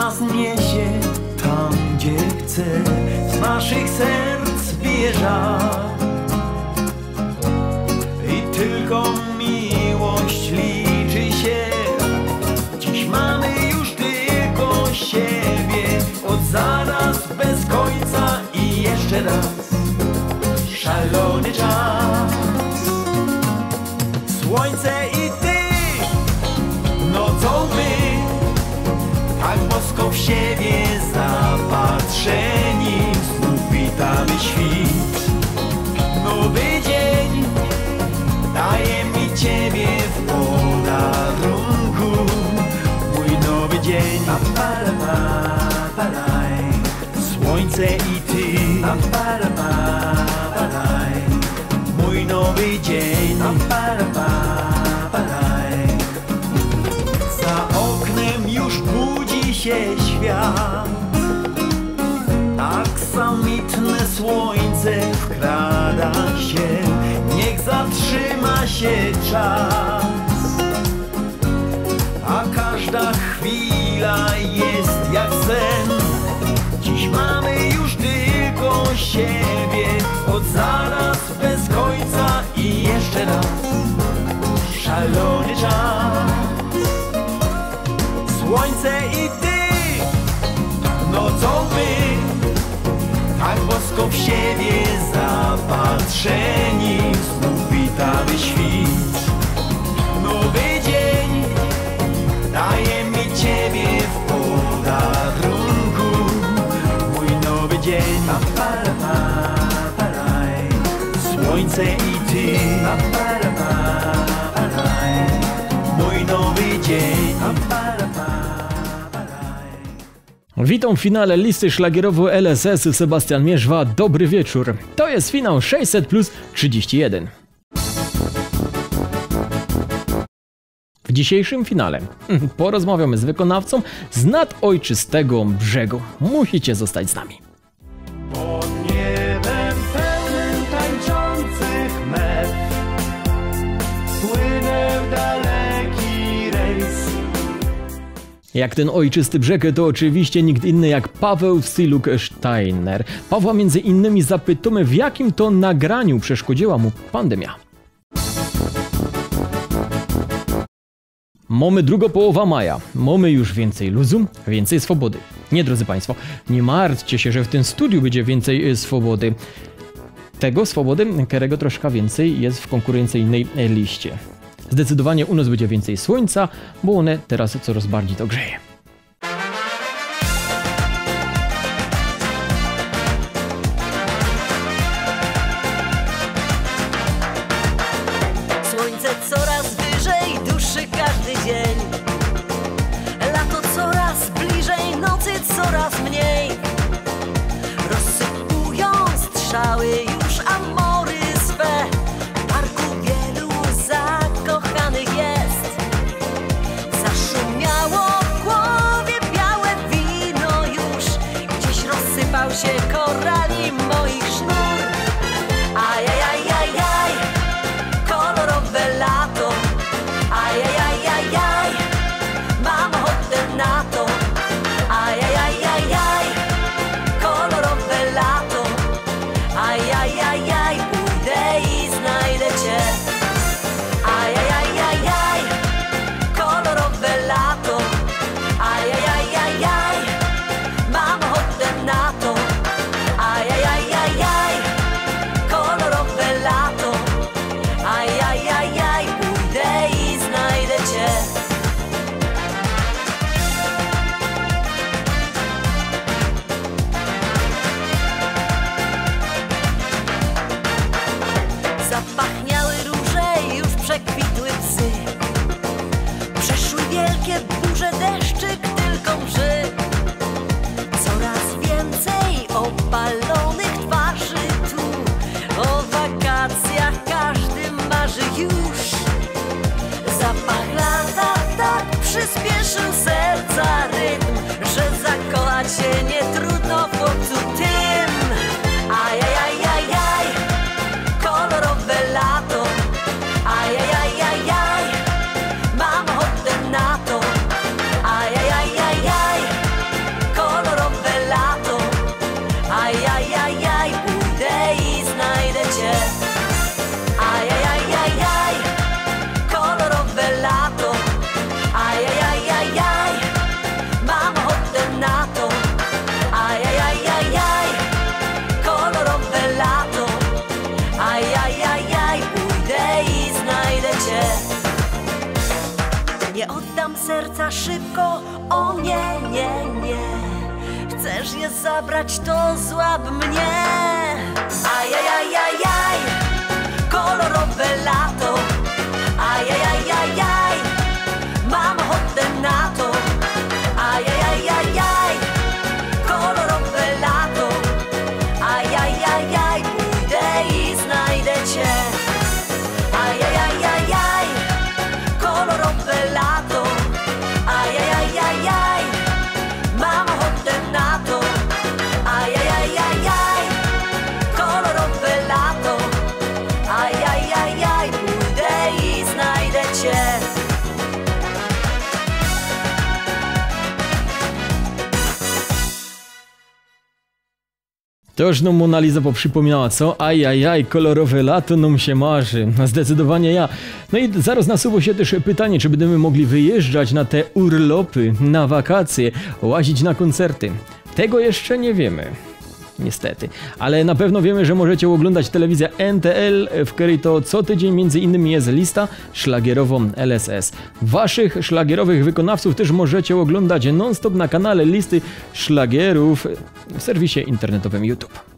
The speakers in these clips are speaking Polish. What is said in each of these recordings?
Nas niesie tam, gdzie chce, z naszych serc bije. I tylko miłość liczy się. Dziś mamy już tylko siebie, od zaraz bez końca i jeszcze raz szalony czas. W siebie zapatrzeni, znów witamy świt. Słońce wkrada się. Niech zatrzyma się czas. A każda chwila jest jak sen. Dziś mamy już tylko siebie. Od zaraz bez końca i jeszcze raz tak bosko w siebie zapatrzeni, znów witamy świt. Nowy dzień daje mi ciebie w podarunku, mój nowy dzień. Słońce i ty, Witam w finale listy szlagierowo LSS Sebastian Mierzwa. Dobry wieczór. To jest finał 600 plus 31. W dzisiejszym finale porozmawiamy z wykonawcą z nadojczystego brzegu. Musicie zostać z nami. Jak ten ojczysty brzeg to oczywiście nikt inny jak Paweł Siluk Steiner. Pawła między innymi zapytamy w jakim to nagraniu przeszkodziła mu pandemia. Mamy druga połowa maja. Mamy już więcej luzu, więcej swobody. Nie, drodzy Państwo, nie martwcie się, że w tym studiu będzie więcej e, swobody. Tego swobody, którego troszkę więcej jest w konkurencyjnej e, liście. Zdecydowanie u nas będzie więcej słońca, bo one teraz coraz bardziej to grzeje. Zabrać, to złap mnie Toż no Mona Lisa poprzypomniała, co? Ajajaj, kolorowe lato nam się marzy. Zdecydowanie ja. No i zaraz nasuwa się też pytanie, czy będziemy mogli wyjeżdżać na te urlopy, na wakacje, łazić na koncerty. Tego jeszcze nie wiemy. Niestety. Ale na pewno wiemy, że możecie oglądać telewizję NTL, w której to co tydzień między innymi jest lista szlagierową LSS. Waszych szlagierowych wykonawców też możecie oglądać non-stop na kanale listy szlagierów w serwisie internetowym YouTube.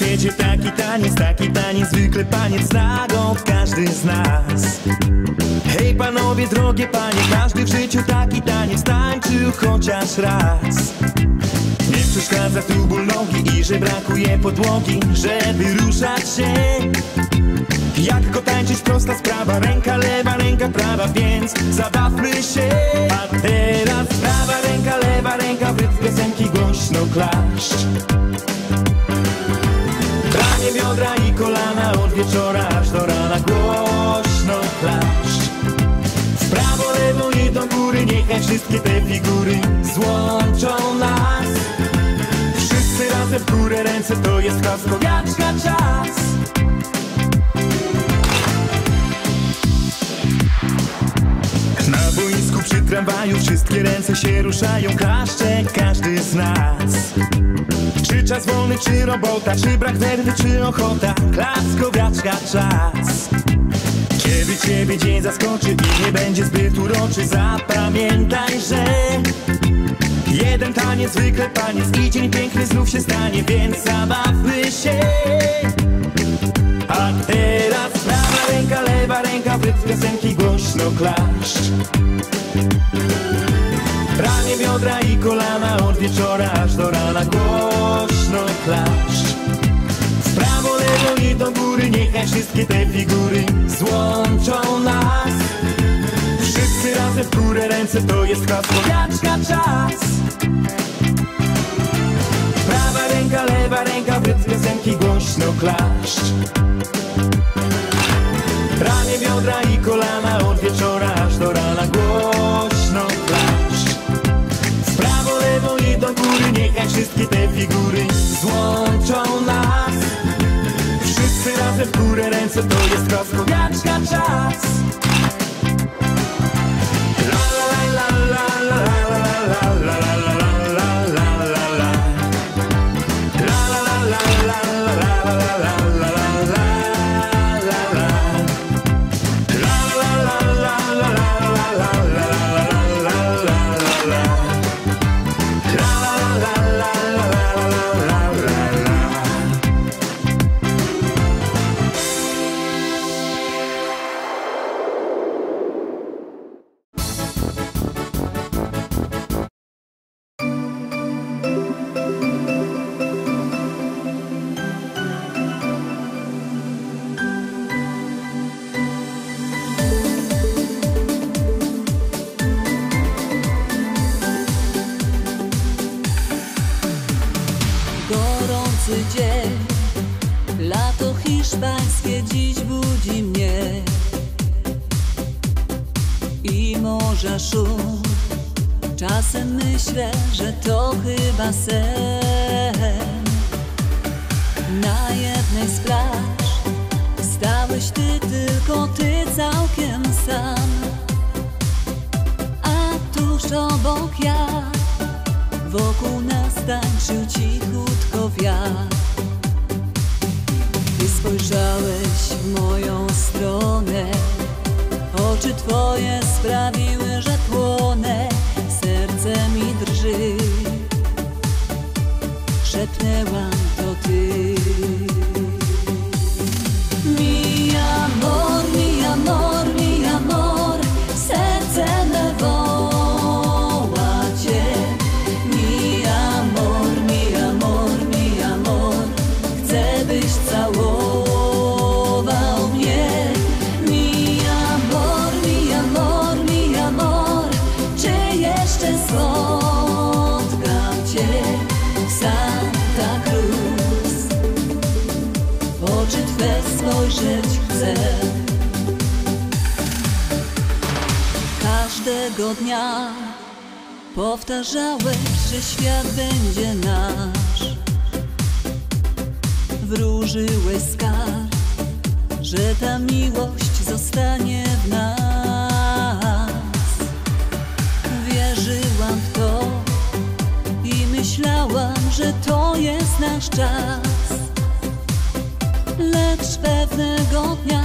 Świecie taki taniec, taki taniec, zwykle paniec go każdy z nas. Hej panowie, drogie panie, każdy w życiu taki taniec tańczył chociaż raz. Nie przeszkadza tu ból nogi i że brakuje podłogi, żeby ruszać się. Jak go tańczyć, prosta sprawa, ręka lewa, ręka prawa, więc zabawmy się. A teraz prawa ręka, lewa ręka, w piosenki głośno klaszcz. Branie biodra i kolana od wieczora aż do rana. Głośno klaszcz. W prawo, lewo i do góry niechaj wszystkie te figury złączą nas. Wszyscy razem w górę ręce to jest klaskowiaczka czas. Na boisku przy tramwaju wszystkie ręce się ruszają Klaszcze każdy z nas czy czas wolny, czy robota, czy brak nerwy, czy ochota? Klaskowiaczka czas. Kiedy ciebie dzień zaskoczy i nie będzie zbyt uroczy Zapamiętaj, że Jeden taniec, zwykle taniec i dzień piękny znów się stanie Więc zabawmy się. A teraz prawa ręka, lewa ręka w rytm piosenki głośno klaszcz Ramię, biodra i kolana od wieczora aż do rana. Głośno klaszcz. W prawo, lewo i do góry niechaj wszystkie te figury złączą nas. Wszyscy razem w górę ręce to jest klaskowiaczka czas. Prawa ręka, lewa ręka w rytm piosenki głośno klaszcz. Ramię, biodra i kolana od wieczora aż do rana. Głośno niechaj wszystkie te figury złączą nas. Wszyscy razem w górę ręce to jest klaskowiaczka czas myślę, że to chyba sen. Na jednej z plaż stałeś ty, tylko ty całkiem sam. A tuż obok ja, wokół nas tańczył cichutko wiatr. Ty spojrzałeś w moją stronę, oczy twoje sprawiły, że płonę, Szepnęłam to spojrzeć chcę Każdego dnia powtarzałeś, że świat będzie nasz. Wróżyłeś skarb, że ta miłość zostanie w nas. Wierzyłam w to i myślałam, że to jest nasz czas Lecz pewnego dnia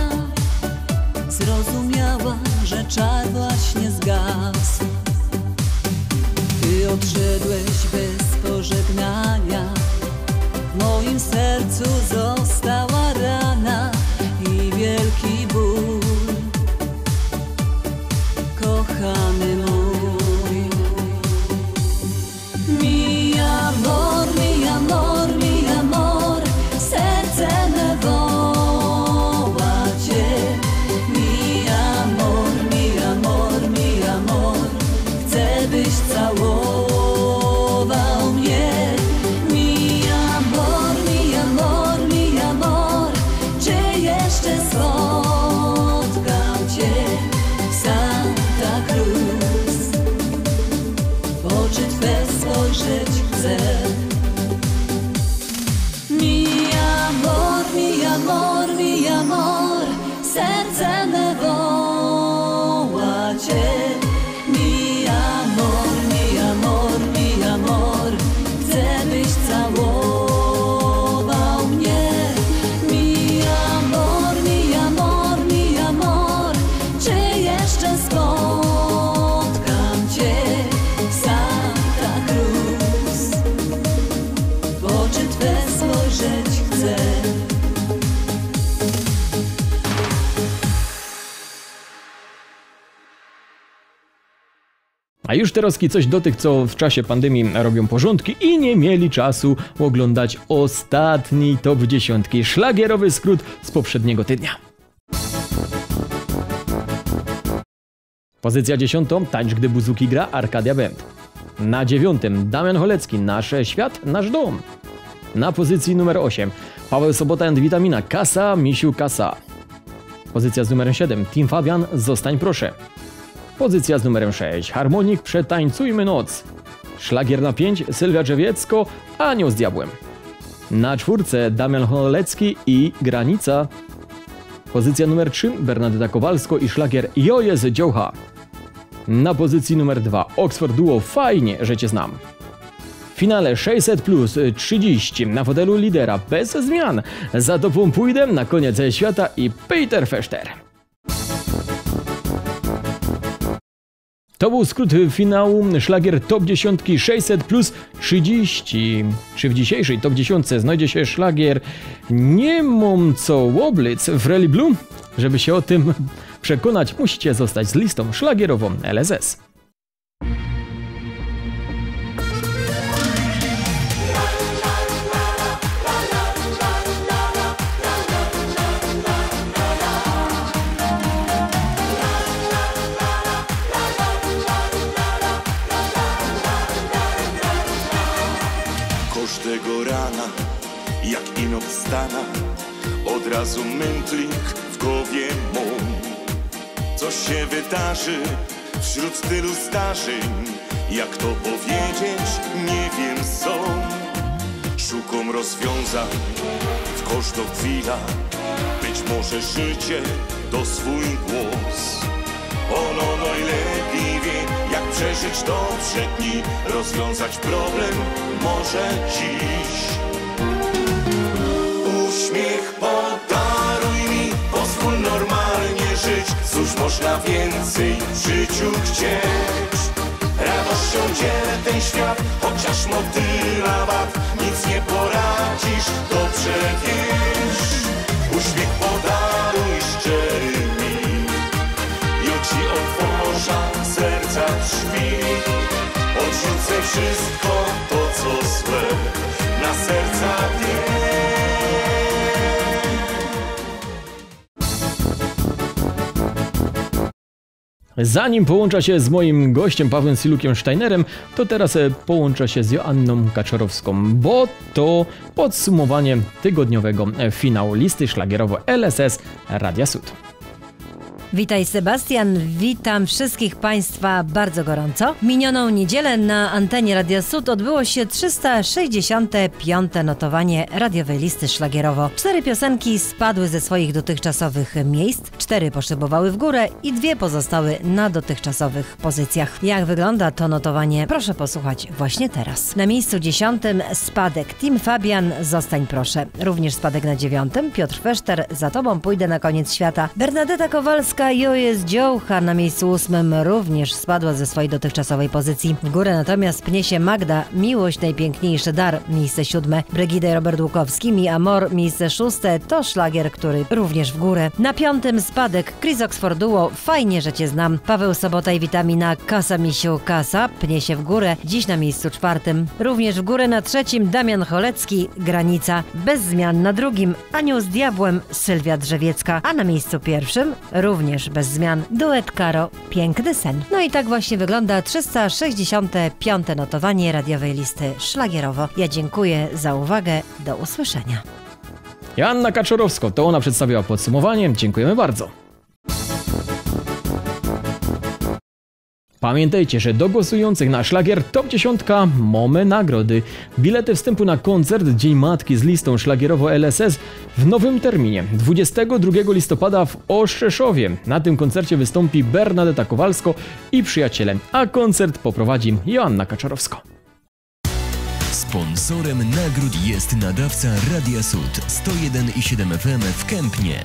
zrozumiałam, że czar właśnie zgasł. Ty odszedłeś bez pożegnania, w moim sercu została Już teraz coś do tych, co w czasie pandemii robią porządki i nie mieli czasu oglądać ostatni top dziesiątki. Szlagierowy skrót z poprzedniego tygodnia. Pozycja dziesiątą, tańcz gdy buzuki gra, Arkadia Band. Na dziewiątym, Damian Cholecki, Nasz Świat, Nasz Dom. Na pozycji numer 8, Paweł Sobota and Witamina, Kasa, Misiu, Kasa. Pozycja z numerem 7, Team Fabian, Zostań proszę. Pozycja z numerem 6, Harmonik, Przetańcujmy noc. Szlagier na 5, Sylwia Drzewiecko, Anioł z Diabłem. Na czwórce, Damian Cholecki i Granica. Pozycja numer 3, Bernadetta Kowalsko i szlagier Jo jest dziołcha. Na pozycji numer 2 Oxford Duo Fajnie, że Cię znam. W finale 600 plus 30 na fotelu lidera bez zmian. Za tobą pójdę na koniec świata i Peter Fester. To był skrót finału szlagier top 10 600 plus 30. Czy w dzisiejszej top 10 znajdzie się szlagier Nie mam co łoblic w Rally Blue? Żeby się o tym przekonać, musicie zostać z listą szlagierową LSS. Rana, jak ino wstana, od razu mętlik w głowie mą. Co się wydarzy Wśród tylu zdarzeń, jak to powiedzieć, nie wiem co. Szukam rozwiązań w każdą chwila. Być może życie to swój głos. Ono najlepiej przeżyć dobrze dni, rozwiązać problem może dziś. Uśmiech podaruj mi, pozwól normalnie żyć, cóż można więcej w życiu chcieć. Radością dzielę ten świat, chociaż motyla wad, nic nie poradzisz, dobrze wiesz. Uśmiech podaruj szczery mi, ja ci otworzę serca drzwi. Odrzucę wszystko to, co złe, na serca dnie. Zanim połącza się z moim gościem Pawłem Silukiem Steinerem, to teraz e, połączę się z Joanną Kaczorowską, bo to podsumowanie tygodniowego e, finału listy szlagierowo LSS Radia Sud. Witaj Sebastian, witam wszystkich Państwa bardzo gorąco. Minioną niedzielę na antenie Radia Sud odbyło się 365. notowanie radiowej listy szlagierowo. Cztery piosenki spadły ze swoich dotychczasowych miejsc, cztery poszybowały w górę i dwie pozostały na dotychczasowych pozycjach. Jak wygląda to notowanie? Proszę posłuchać właśnie teraz. Na miejscu dziesiątym spadek Tim Fabian, zostań proszę. Również spadek na dziewiątym Piotr Feszter, za tobą pójdę na koniec świata. Bernadetta Kowalska, Jo jest dziołcha na miejscu ósmym również spadła ze swojej dotychczasowej pozycji. W górę natomiast pnie się Magda, Miłość najpiękniejszy dar, miejsce siódme. Brygida i Robert Łukowski, Mi Amor, miejsce szóste, to szlagier, który również w górę. Na piątym spadek Chris Oxford Duo, fajnie, że cię znam. Paweł Sobota i Witamina, Kasa Misiu Kasa, pnie się w górę, dziś na miejscu czwartym. Również w górę na trzecim Damian Cholecki, Granica, bez zmian na drugim, Anioł z Diabłem, Sylwia Drzewiecka, a na miejscu pierwszym również bez zmian duet Karo, Piękny Sen. No i tak właśnie wygląda 365. notowanie radiowej listy szlagierowo. Ja dziękuję za uwagę, do usłyszenia. Joanna Kaczorowska, to ona przedstawiła podsumowanie, dziękujemy bardzo. Pamiętajcie, że do głosujących na szlagier Top 10 mamy nagrody. Bilety wstępu na koncert Dzień Matki z listą szlagierowo LSS w nowym terminie 22 listopada w Oszczeszowie. Na tym koncercie wystąpi Bernadetta Kowalsko i przyjaciele, a koncert poprowadzi Joanna Kaczorowska. Sponsorem nagród jest nadawca Radia Sud 101,7 FM w Kępnie.